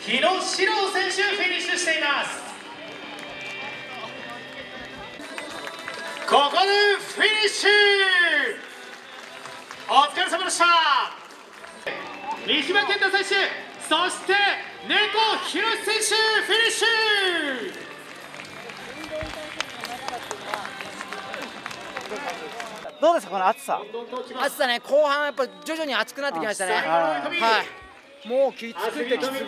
日野史郎選手フィニッシュしています。ここでフィニッシュ。お疲れ様でした。三島健太選手そして猫ひろし選手フィニッシュ。どうですかこの暑さ？暑さね後半やっぱ徐々に暑くなってきましたね。はい。もうきつくてきつくて。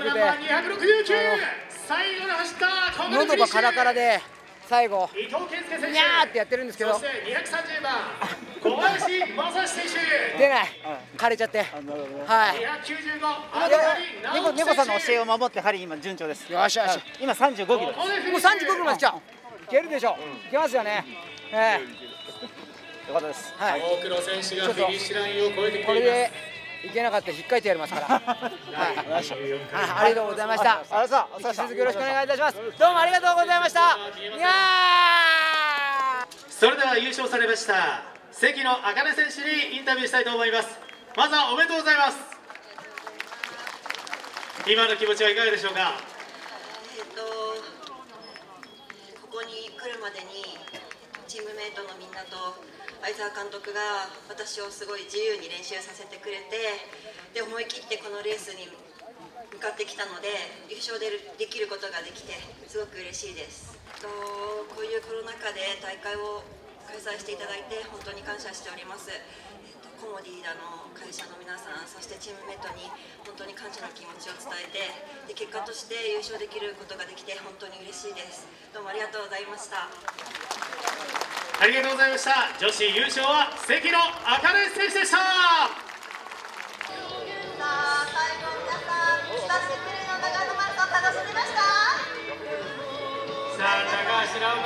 喉がカラカラで最後にゃーってやってるんですけど。出ない。枯れちゃって。はい。猫猫さんの教えを守って針今順調です。よしよし。今35キロもう35キロまで来ちゃういけるでしょ。いけますよね。ええよかったです。はい。多くの選手がフィニッシュラインを超えてきています。これでいけなかったら引っかいてやりますから。はい。ありがとうございました。ありがとう。引き続きよろしくお願いいたします。どうもありがとうございました。いやそれでは優勝されました関野茜選手にインタビューしたいと思います。まずはおめでとうございます。今の気持ちはいかがでしょうか？えっとここに来るまでにチームメイトのみんなと相澤監督が私をすごい自由に練習させてくれてで思い切ってこのレースに向かってきたので優勝でできることができてすごく嬉しいです。とこういうコロナ禍で大会を開催していただいて本当に感謝しております、えっと、コモディーダの会社の皆さんそしてチームメートに本当に感謝の気持ちを伝えてで結果として優勝できることができて本当に嬉しいです。どうもありがとうございました。ありがとうございました。女子優勝は関野茜選手でした。さあ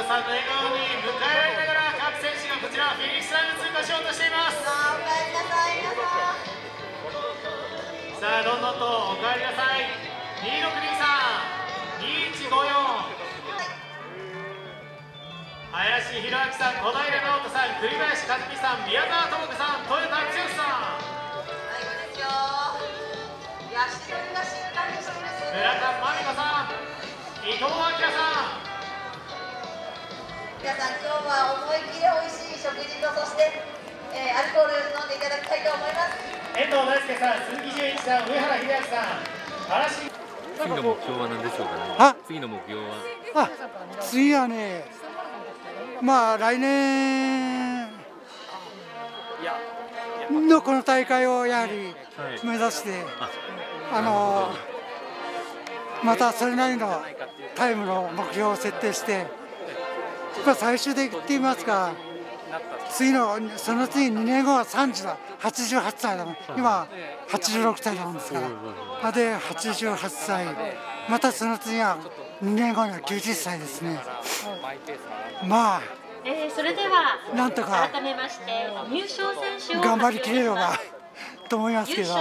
さんの笑顔に迎えられながら各選手がこちらフィニッシュラインを通過しようとしています。さあお帰りなさい皆さんさあどんどんとお帰りなさい。2623 2154林弘明さん、小平直人さん、栗林和樹さん、宮沢智子さん、豊田剛さん。最後ですよ。足取りがしっかりしてる村田真美子さん、伊藤明さん。皆さん、今日は思い切り美味しい食事と、そして、えー、アルコール飲んでいただきたいと思います。遠藤大輔さん、鈴木純一さん、上原秀明さん、嵐。次の目標は何でしょうか？ね。次の目標は？あ、次はね。まあ来年のこの大会をやはり目指して、あのまたそれなりのタイムの目標を設定して、まあ、最終的って言いますか次のその次2年後は30だ88歳だもん。今86歳だもんですから。で88歳。またその次は2年後には90歳ですね。まあ、えー、それではなんとか改めまして入賞選手を頑張りきれればと思いますけど。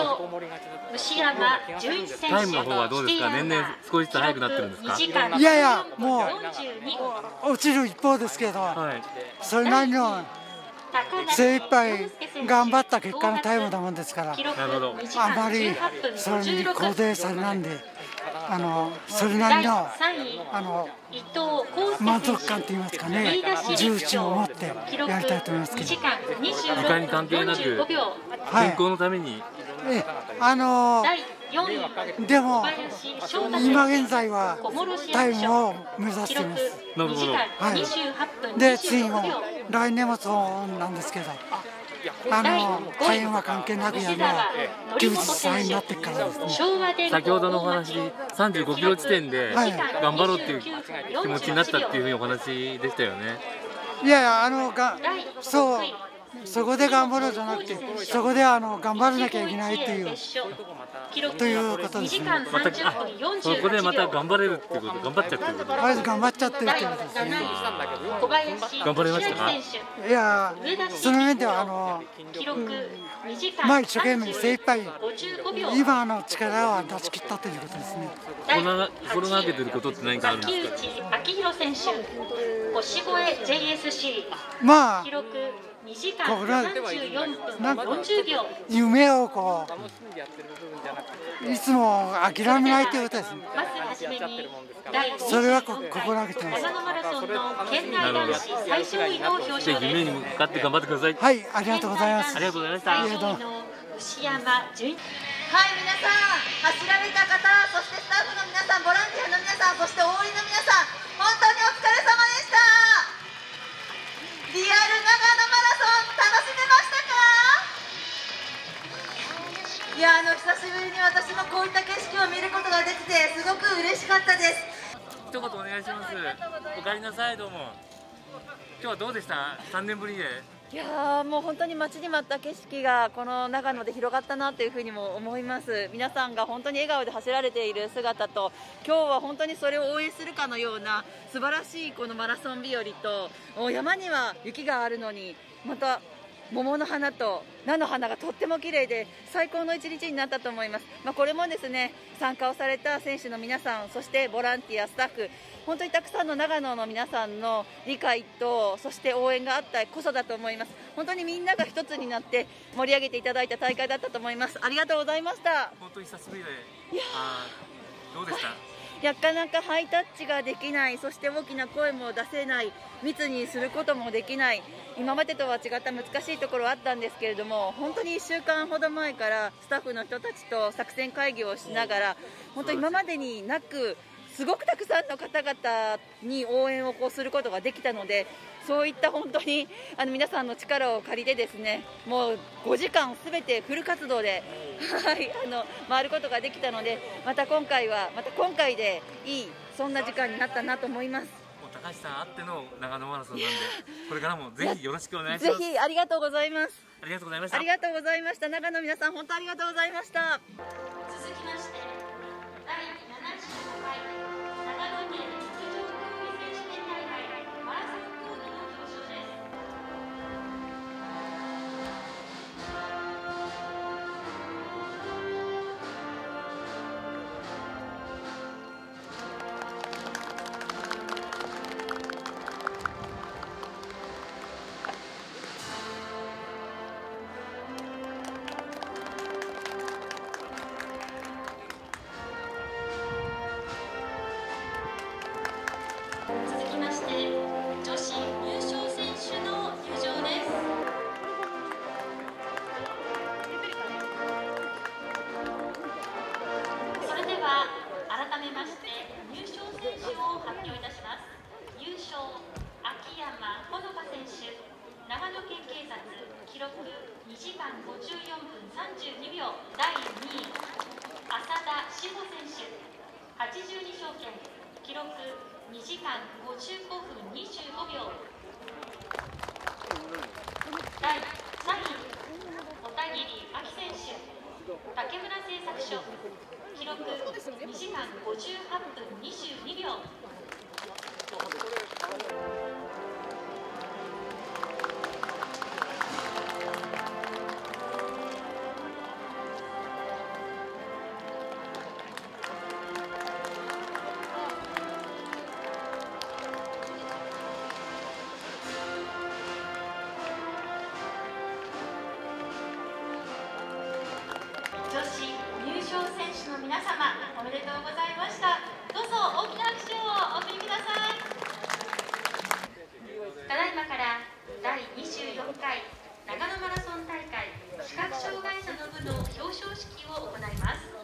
牛山純一選手タイムの方はどうですか？年々少しずつ速くなってるんですか？いやいやもう落ちる一方ですけど、はい、それなりの精一杯頑張った結果のタイムなもんですからあまりそれに肯定されなんで。あのそれなりのあの満足感といいますかね重視を持ってやりたいと思いますけど時間に関係なく健康のために、えあのでも今現在はタイムを目指しています。なるほど。はい。で次も来年もそうなんですけど。あのタイムは関係なくやるのは90歳になってからですね先ほどのお話35キロ地点で頑張ろうっていう気持ちになったっていうふうにお話でしたよね。いやいやあのがそうそこで頑張ろうじゃなくてそこであの頑張らなきゃいけないっていうということですね。またそこでまた頑張れるっていうこと頑張っちゃってること。まず頑張っちゃってるってことですね。頑張れましたか。いやその面ではあの、まあ一生懸命精一杯今の力を出し切ったということですね。心がけてることって何かあるんですか？秋広選手、星越 JSC まあ2時間34分。40秒。夢をこういつも諦めないということですね。まずはじめに第それはこ心がけてます。長野マラソンの県内男子最上位の表彰ぜひ夢に向かって頑張ってください。はいありがとうございます。ありがとうございました。最上位の牛山純はい皆さん走られた方そしてスタッフの皆さんボランティアの皆さんそして応援の皆さん本当にお疲れ様でしたてすごく嬉しかったです一言お願いします。お帰りなさいどうも。今日はどうでした？三年ぶりで。いやーもう本当に待ちに待った景色がこの長野で広がったなというふうにも思います皆さんが本当に笑顔で走られている姿と今日は本当にそれを応援するかのような素晴らしいこのマラソン日和とお山には雪があるのにまた桃の花と菜の花がとっても綺麗で最高の一日になったと思います、まあ、これもですね参加をされた選手の皆さんそしてボランティアスタッフ本当にたくさんの長野の皆さんの理解とそして応援があったこそだと思います。本当にみんなが一つになって盛り上げていただいた大会だったと思います。ありがとうございました。本当に久しぶりで。あーどうでした？なかなかハイタッチができない。そして大きな声も出せない。密にすることもできない。今までとは違った難しいところはあったんですけれども本当に1週間ほど前からスタッフの人たちと作戦会議をしながら本当今までになくすごくたくさんの方々に応援をこうすることができたのでそういった本当にあの皆さんの力を借りてですねもう5時間すべてフル活動で、はい、あの回ることができたのでまた今回はまた今回でいいそんな時間になったなと思います。もう高橋さんあっての長野マラソンなんで、これからもぜひよろしくお願いしぜます。ひありがとうございます。ありがとうございましたあり。がとうございました。長野の皆さん本当ありがとうございました。まして入賞選手を発表いたします。優勝秋山ほのか選手長野県警察記録2時間54分32秒第2位浅田志保選手82証券記録2時間55分25秒。第3位小田切亜希選手。竹村製作所記録2時間58分22秒。の皆様おめでとうございました。どうぞ大きな拍手をお送りください。ただいまから第24回長野マラソン大会視覚障害者の部の表彰式を行います。